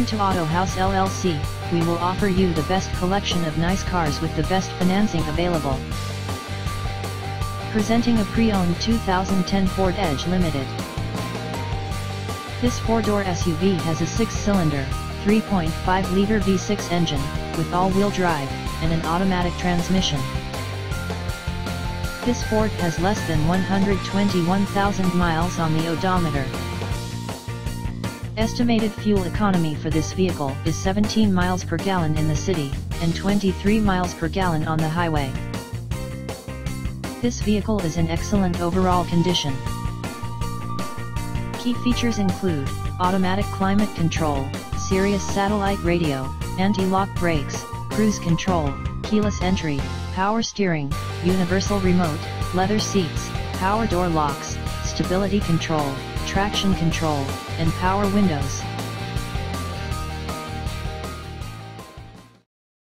Welcome to Auto House LLC, we will offer you the best collection of nice cars with the best financing available. Presenting a pre-owned 2010 Ford Edge Limited. This four-door SUV has a six-cylinder, 3.5-liter V6 engine, with all-wheel drive, and an automatic transmission. This Ford has less than 121,000 miles on the odometer. Estimated fuel economy for this vehicle is 17 miles per gallon in the city, and 23 miles per gallon on the highway. This vehicle is in excellent overall condition. Key features include, automatic climate control, Sirius satellite radio, anti-lock brakes, cruise control, keyless entry, power steering, universal remote, leather seats, power door locks, stability control, traction control, and power windows.